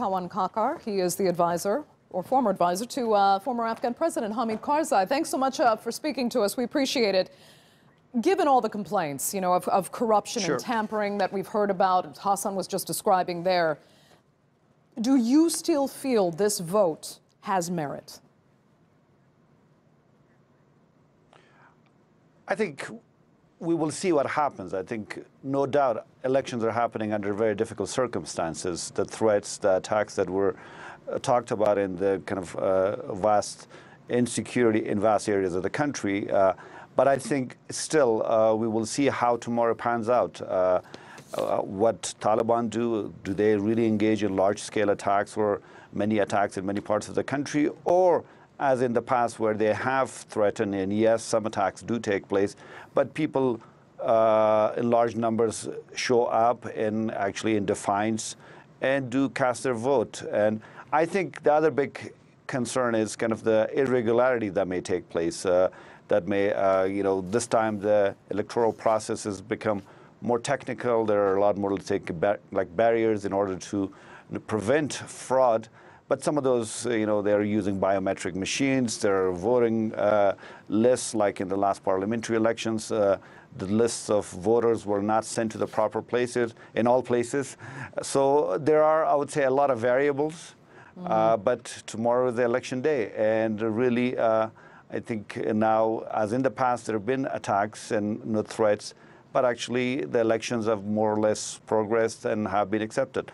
Kawun Kakar. He is the advisor or former advisor to uh, former Afghan President Hamid Karzai. Thanks so much uh, for speaking to us. We appreciate it. Given all the complaints, you know, of, of corruption sure. and tampering that we've heard about, Hassan was just describing there, do you still feel this vote has merit? I think we will see what happens. I think, no doubt, elections are happening under very difficult circumstances. The threats, the attacks that were uh, talked about in the kind of uh, vast insecurity in vast areas of the country. Uh, but I think still uh, we will see how tomorrow pans out. Uh, uh, what Taliban do? Do they really engage in large-scale attacks or many attacks in many parts of the country, or as in the past where they have threatened, and yes, some attacks do take place, but people uh, in large numbers show up in actually in defiance and do cast their vote. And I think the other big concern is kind of the irregularity that may take place. Uh, that may, uh, you know, this time the electoral process has become more technical. There are a lot more, like barriers in order to prevent fraud. But some of those, uh, you know, they're using biometric machines. they're voting uh, lists, like in the last parliamentary elections. Uh, the lists of voters were not sent to the proper places in all places. So there are, I would say, a lot of variables. Mm -hmm. but tomorrow is the election day, and really, uh, I think now, as in the past, there have been attacks and no threats, but actually the elections have more or less progressed and have been accepted.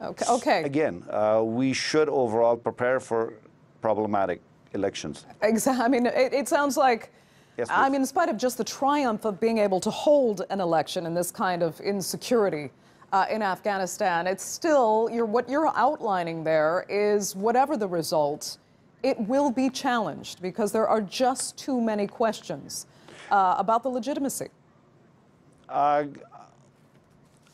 Okay. okay. Again, uh, we should overall prepare for problematic elections. Exactly. I mean, it, it sounds like. Yes, I mean, in spite of just the triumph of being able to hold an election in this kind of insecurity uh, in Afghanistan, it's still you're, what you're outlining there is whatever the result, it will be challenged because there are just too many questions uh, about the legitimacy. Uh,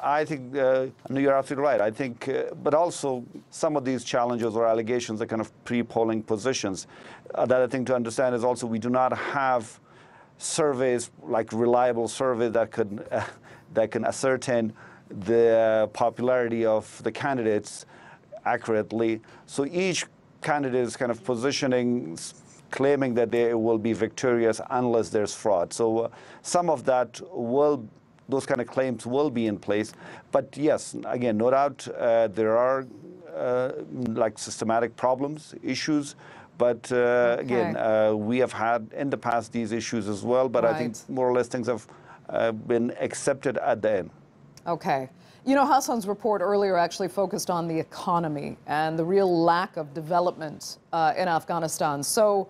I think uh, you're absolutely right. I think, uh, but also some of these challenges or allegations are kind of pre-polling positions. Another thing to understand is also we do not have surveys like reliable survey that could uh, that can ascertain the popularity of the candidates accurately. So each candidate is kind of positioning claiming that they will be victorious unless there's fraud. So uh, some of that will those kind of claims will be in place. But yes, again, no doubt uh, there are uh, like systematic problems, issues. But uh, okay. again, uh, we have had in the past these issues as well. But right. I think more or less things have uh, been accepted at the end. Okay. You know, Hassan's report earlier actually focused on the economy and the real lack of development uh, in Afghanistan. So,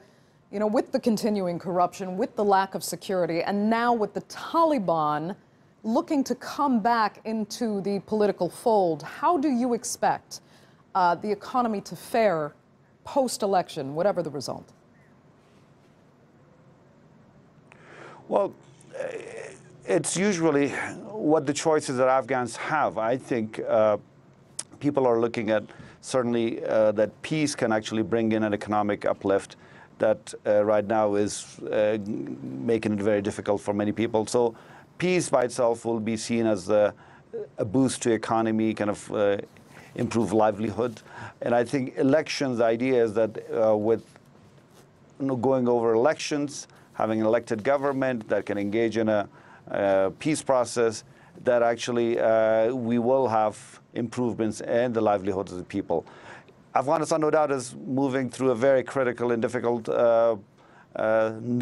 you know, with the continuing corruption, with the lack of security, and now with the Taliban looking to come back into the political fold, how do you expect uh, the economy to fare post election, whatever the result? Well, it's usually what the choices that Afghans have. I think uh, people are looking at certainly uh, that peace can actually bring in an economic uplift that uh, right now is uh, making it very difficult for many people. So peace by itself will be seen as a, a boost to economy, kind of uh, improve livelihood. And I think elections, the idea is that uh, with you know, going over elections, having an elected government that can engage in a, a peace process, that actually uh, we will have improvements in the livelihoods of the people. Afghanistan, no doubt, is moving through a very critical and difficult uh, uh,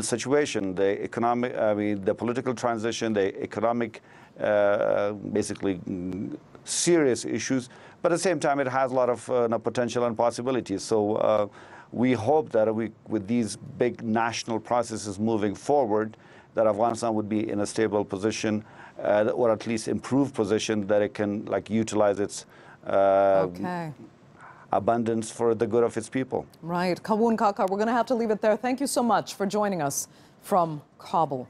situation. The economic, I mean, the political transition, the economic, uh, basically serious issues. But at the same time, it has a lot of uh, potential and possibilities. So uh, we hope that we, with these big national processes moving forward, that Afghanistan would be in a stable position, uh, or at least improved position that it can like utilize its uh, okay abundance for the good of its people. Right. Kawun Kakar, we're going to have to leave it there. Thank you so much for joining us from Kabul.